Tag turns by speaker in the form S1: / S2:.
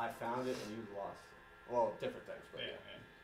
S1: I found it and you lost. Well, different things, but yeah. yeah.